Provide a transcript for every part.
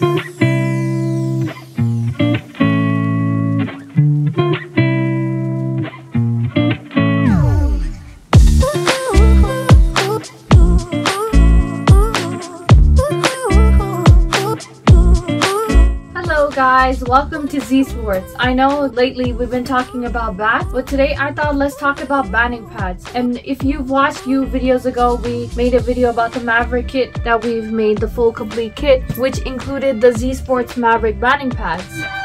Hello guys, welcome to Zee Sports. I know lately we've been talking about bats, but today I thought let's talk about batting pads. And if you've watched few videos ago, we made a video about the Maverick kit that we've made the full complete kit, which included the Zee Sports Maverick batting pads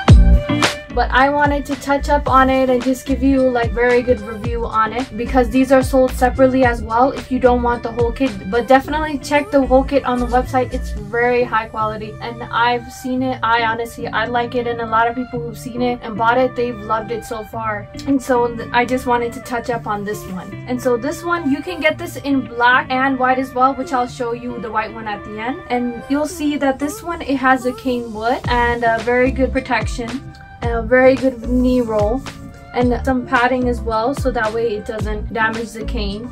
but I wanted to touch up on it and just give you like very good review on it because these are sold separately as well if you don't want the whole kit but definitely check the whole kit on the website. It's very high quality and I've seen it. I honestly I like it and a lot of people who've seen it and bought it they've loved it so far. And so I just wanted to touch up on this one. And so this one you can get this in black and white as well which I'll show you the white one at the end. And you'll see that this one it has a cane wood and a very good protection a very good knee roll and some padding as well so that way it doesn't damage the cane.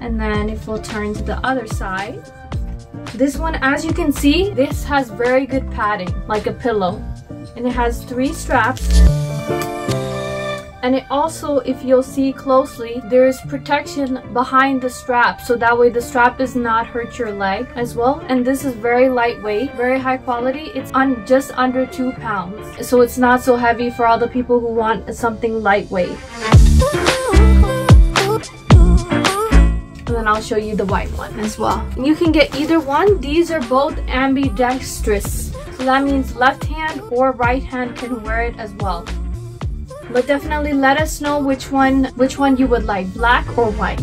And then if we'll turn to the other side. This one as you can see this has very good padding like a pillow. And it has three straps and it also if you'll see closely there's protection behind the strap. So that way the strap does not hurt your leg as well. And this is very lightweight very high quality. It's on just under two pounds. So it's not so heavy for all the people who want something lightweight. And then I'll show you the white one as well. You can get either one. These are both ambidextrous. So that means left hand or right hand can wear it as well but definitely let us know which one which one you would like black or white.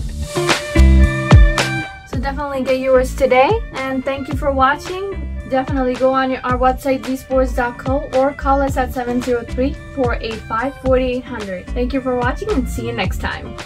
So definitely get yours today and thank you for watching. Definitely go on our website zsports.co or call us at 703-485-4800 thank you for watching and see you next time